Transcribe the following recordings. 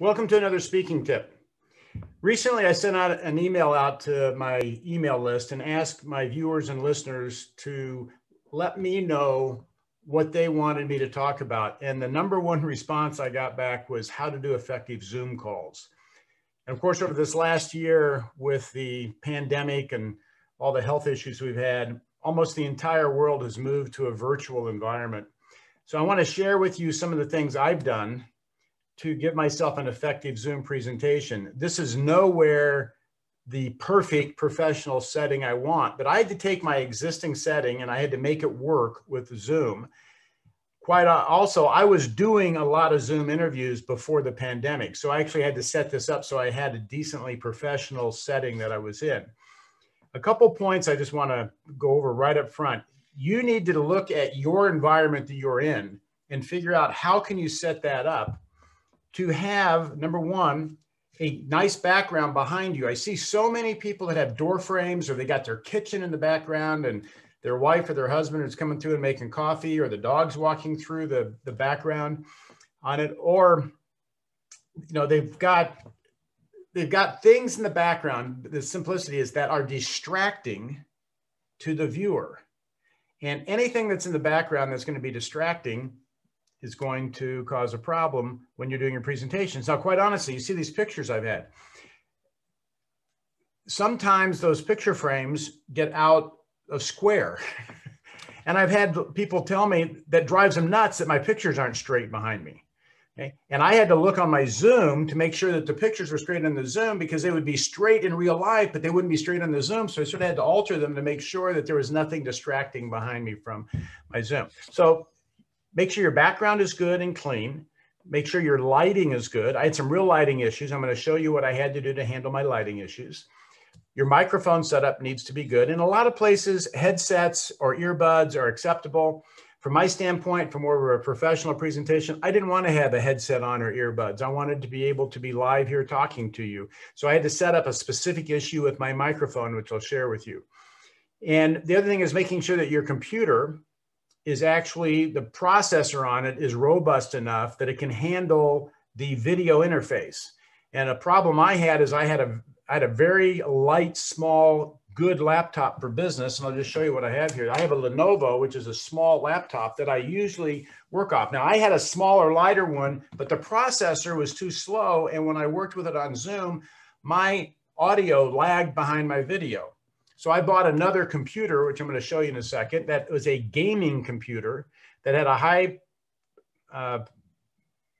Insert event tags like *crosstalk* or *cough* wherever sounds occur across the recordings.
Welcome to another speaking tip. Recently, I sent out an email out to my email list and asked my viewers and listeners to let me know what they wanted me to talk about. And the number one *laughs* response I got back was how to do effective Zoom calls. And of course, over this last year with the pandemic and all the health issues we've had, almost the entire world has moved to a virtual environment. So I want to share with you some of the things I've done to give myself an effective Zoom presentation. This is nowhere the perfect professional setting I want, but I had to take my existing setting and I had to make it work with Zoom. Quite also, I was doing a lot of Zoom interviews before the pandemic. So I actually had to set this up so I had a decently professional setting that I was in. A couple points I just want to go over right up front. You need to look at your environment that you're in and figure out how can you set that up to have number one a nice background behind you. I see so many people that have door frames or they got their kitchen in the background and their wife or their husband is coming through and making coffee or the dog's walking through the, the background on it. Or you know they've got they've got things in the background. The simplicity is that are distracting to the viewer. And anything that's in the background that's going to be distracting is going to cause a problem when you're doing your presentations. Now, quite honestly, you see these pictures I've had. Sometimes those picture frames get out of square. *laughs* and I've had people tell me that drives them nuts that my pictures aren't straight behind me. Okay? And I had to look on my Zoom to make sure that the pictures were straight in the Zoom because they would be straight in real life, but they wouldn't be straight on the Zoom. So I sort of had to alter them to make sure that there was nothing distracting behind me from my Zoom. So make sure your background is good and clean. Make sure your lighting is good. I had some real lighting issues. I'm going to show you what I had to do to handle my lighting issues. Your microphone setup needs to be good. In a lot of places, headsets or earbuds are acceptable. From my standpoint, from more of a professional presentation, I didn't want to have a headset on or earbuds. I wanted to be able to be live here talking to you. So I had to set up a specific issue with my microphone, which I'll share with you. And the other thing is making sure that your computer is actually the processor on it is robust enough that it can handle the video interface. And a problem I had is I had a I had a very light, small, good laptop for business. And I'll just show you what I have here. I have a Lenovo, which is a small laptop that I usually work off. Now I had a smaller, lighter one, but the processor was too slow. And when I worked with it on Zoom, my audio lagged behind my video. So I bought another computer, which I'm going to show you in a second, that was a gaming computer that had a high, uh,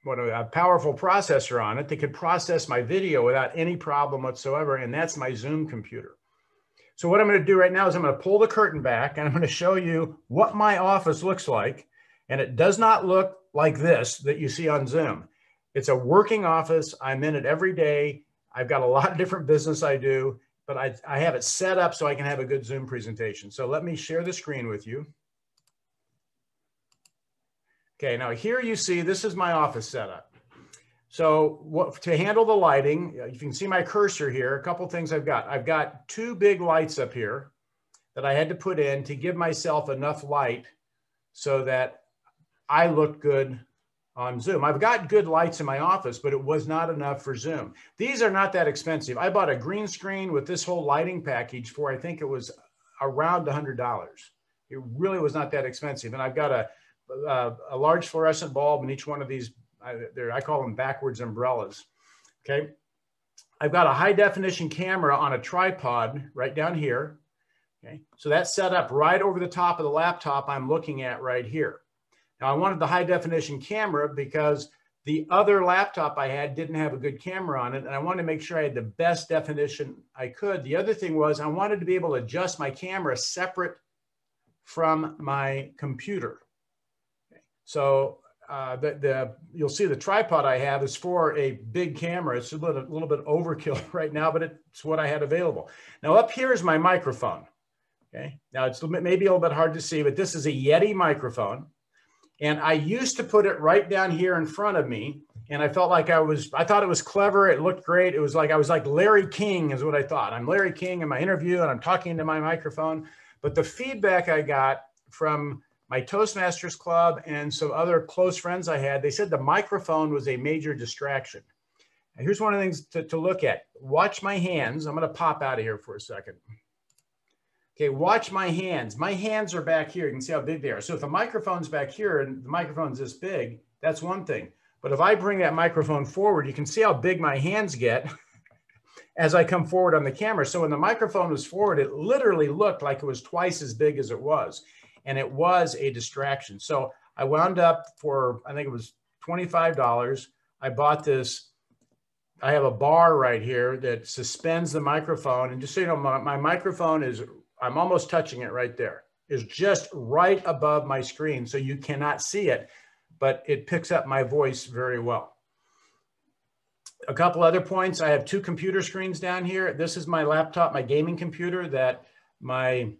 what a, a powerful processor on it that could process my video without any problem whatsoever. And that's my Zoom computer. So what I'm going to do right now is I'm going to pull the curtain back and I'm going to show you what my office looks like. And it does not look like this that you see on Zoom. It's a working office. I'm in it every day. I've got a lot of different business I do but I, I have it set up so I can have a good Zoom presentation. So let me share the screen with you. Okay, now here you see, this is my office setup. So what, to handle the lighting, uh, you can see my cursor here, a couple things I've got. I've got two big lights up here that I had to put in to give myself enough light so that I look good on Zoom. I've got good lights in my office, but it was not enough for Zoom. These are not that expensive. I bought a green screen with this whole lighting package for, I think it was around $100. It really was not that expensive. And I've got a, a, a large fluorescent bulb in each one of these, I, I call them backwards umbrellas. Okay. I've got a high definition camera on a tripod right down here. Okay. So that's set up right over the top of the laptop I'm looking at right here. Now I wanted the high definition camera because the other laptop I had didn't have a good camera on it. And I wanted to make sure I had the best definition I could. The other thing was I wanted to be able to adjust my camera separate from my computer. So uh, the, the, you'll see the tripod I have is for a big camera. It's a little, a little bit overkill *laughs* right now, but it's what I had available. Now up here is my microphone. Okay. Now it's maybe a little bit hard to see, but this is a Yeti microphone. And I used to put it right down here in front of me. And I felt like I was, I thought it was clever. It looked great. It was like, I was like Larry King, is what I thought. I'm Larry King in my interview and I'm talking to my microphone. But the feedback I got from my Toastmasters club and some other close friends I had, they said the microphone was a major distraction. And here's one of the things to, to look at. Watch my hands. I'm going to pop out of here for a second. Okay, watch my hands. My hands are back here. You can see how big they are. So if the microphone's back here and the microphone's this big, that's one thing. But if I bring that microphone forward, you can see how big my hands get *laughs* as I come forward on the camera. So when the microphone was forward, it literally looked like it was twice as big as it was. And it was a distraction. So I wound up for, I think it was $25. I bought this I have a bar right here that suspends the microphone. And just so you know, my, my, microphone is, I'm almost touching it right there, is just right above my screen. So you cannot see it, but it picks up my voice very well. A couple other points. I have two computer screens down here. This is my laptop, my gaming computer that my,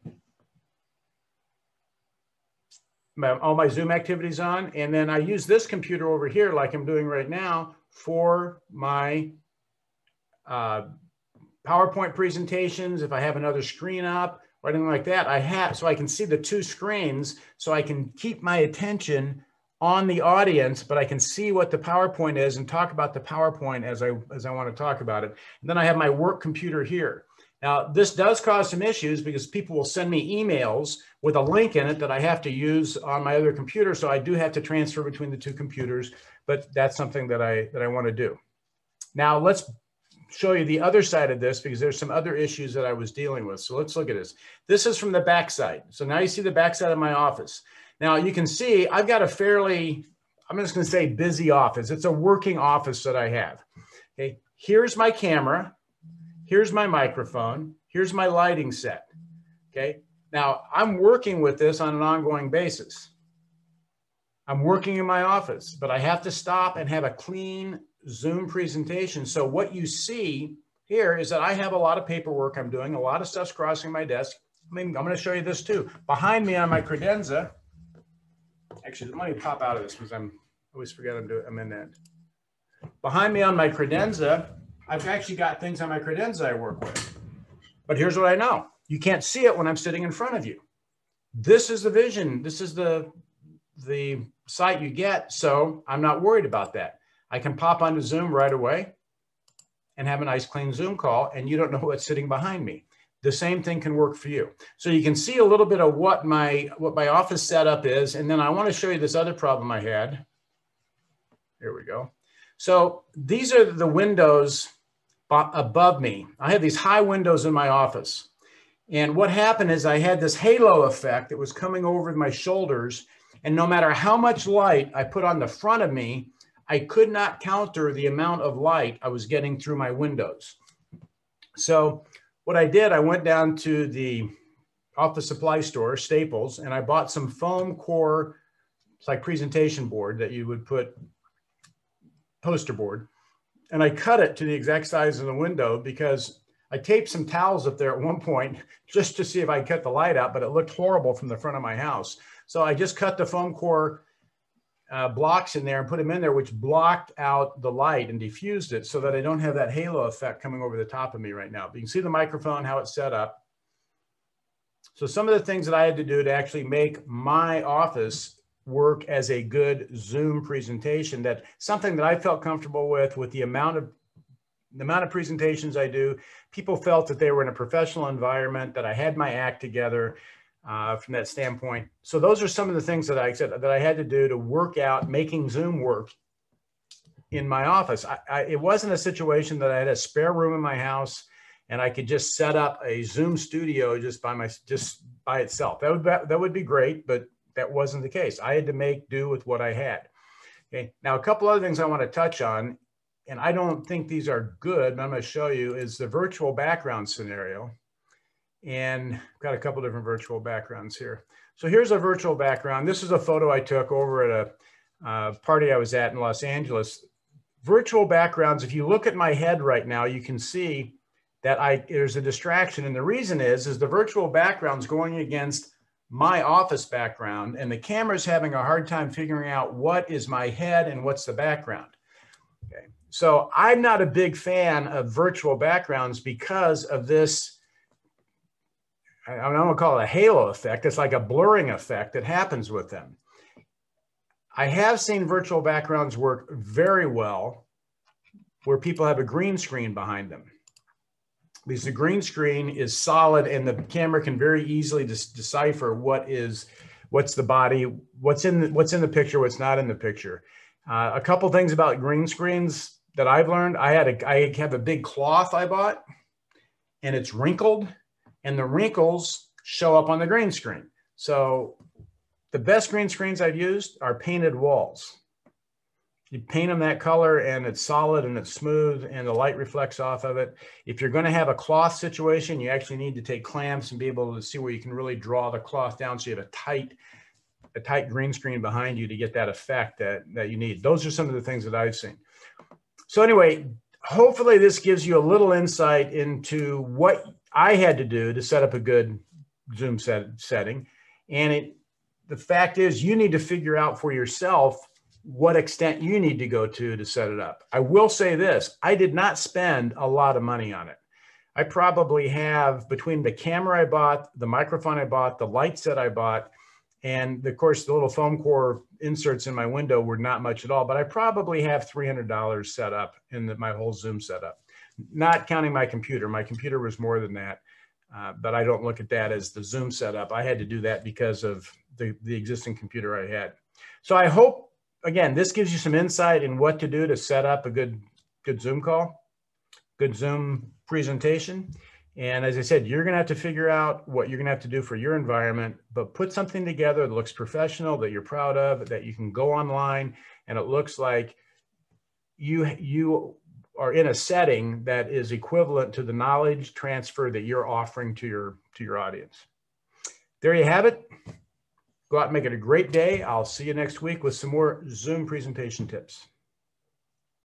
my all my Zoom activities on. And then I use this computer over here like I'm doing right now for my uh, PowerPoint presentations, if I have another screen up or anything like that, I have, so I can see the two screens so I can keep my attention on the audience, but I can see what the PowerPoint is and talk about the PowerPoint as I, as I want to talk about it. And then I have my work computer here. Now, this does cause some issues because people will send me emails with a link in it that I have to use on my other computer. So I do have to transfer between the two computers but that's something that I, that I want to do. Now let's show you the other side of this because there's some other issues that I was dealing with. So let's look at this. This is from the backside. So now you see the backside of my office. Now you can see I've got a fairly, I'm just to say busy office. It's a working office that I have. Okay. Here's my camera. Here's my microphone. Here's my lighting set. Okay. Now I'm working with this on an ongoing basis. I'm working in my office, but I have to stop and have a clean Zoom presentation. So what you see here is that I have a lot of paperwork I'm doing, a lot of stuff's crossing my desk. I mean, I'm going to show you this too. Behind me on my credenza, actually, let me pop out of this because I'm always forget I'm doing I'm in that. Behind me on my credenza, I've actually got things on my credenza I work with. But here's what I know. You can't see it when I'm sitting in front of you. This is the vision. This is the the site you get. So I'm not worried about that. I can pop onto Zoom right away and have a nice clean Zoom call and you don't know *laughs* what's sitting behind me. The same thing can work for you. So you can see a little bit of what my, what my office setup is. And then I want to show you this other problem I had. Here we go. So these are the windows above me. I have these high windows in my office. And what happened is I had this halo effect that was coming over my shoulders and no matter how much light I put on the front of me, I could not counter the amount of light I was getting through my windows. So what I did, I went down to the office supply store, Staples, and I bought some foam core, it's like presentation board that you would put poster board. And I cut it to the exact size of the window because I taped some towels up there at one point *laughs* just to see if I could cut the light out, but it looked horrible from the front of my house. So I just cut the foam core uh, blocks in there and put them in there, which blocked out the light and diffused it so that I don't have that halo effect coming over the top of me right now. But you can see the microphone, how it's set up. So some of the things that I had to do to actually make my office work as a good Zoom presentation, that something that I felt comfortable with, with the amount of the amount of presentations I do, people felt that they were in a professional environment, that I had my act together, uh, from that standpoint. So those are some of the things that I said that I had to do to work out making Zoom work in my office. I, I, it wasn't a situation that I had a spare room in my house and I could just set up a Zoom studio just by my just by itself. That would that would be great, but that wasn't the case. I had to make do with what I had. Okay. Now a couple other things I want to touch on, and I don't think these are good, but I'm going to show you is the virtual background scenario. And I've got a couple different virtual backgrounds here. So here's a virtual background. This is a photo I took over at a uh, party I was at in Los Angeles. Virtual backgrounds, if you look at my head right now, you can see that I there's a distraction. And the reason is, is the virtual background's going against my office background and the camera's having a hard time figuring out what is my head and what's the background. Okay. So I'm not a big fan of virtual backgrounds because of this I don't call it a halo effect. It's like a blurring effect that happens with them. I have seen virtual backgrounds work very well where people have a green screen behind them. Because the green screen is solid and the camera can very easily decipher what is, what's the body, what's in the, what's in the picture, what's not in the picture. Uh, a couple things about green screens that I've learned. I had a, I have a big cloth I bought and it's wrinkled and the wrinkles show up on the green screen. So the best green screens I've used are painted walls. You paint them that color and it's solid and it's smooth and the light reflects off of it. If you're going to have a cloth situation, you actually need to take clamps and be able to see where you can really draw the cloth down so you have a tight a tight green screen behind you to get that effect that, that you need. Those are some of the things that I've seen. So anyway, hopefully this gives you a little insight into what I had to do to set up a good Zoom set, setting. And it, the fact is you need to figure out for yourself what extent you need to go to to set it up. I will say this, I did not spend a lot of money on it. I probably have between the camera I bought, the microphone I bought, the lights that I bought, and of course the little foam core inserts in my window were not much at all, but I probably have $300 set up in the, my whole Zoom setup, not counting my computer. My computer was more than that, uh, but I don't look at that as the Zoom setup. I had to do that because of the, the existing computer I had. So I hope again, this gives you some insight in what to do to set up a good, good Zoom call, good Zoom presentation. And as I said, you're going to have to figure out what you're going to have to do for your environment, but put something together that looks professional, that you're proud of, that you can go online, and it looks like you you are in a setting that is equivalent to the knowledge transfer that you're offering to your to your audience. There you have it. Go out and make it a great day. I'll see you next week with some more Zoom presentation tips.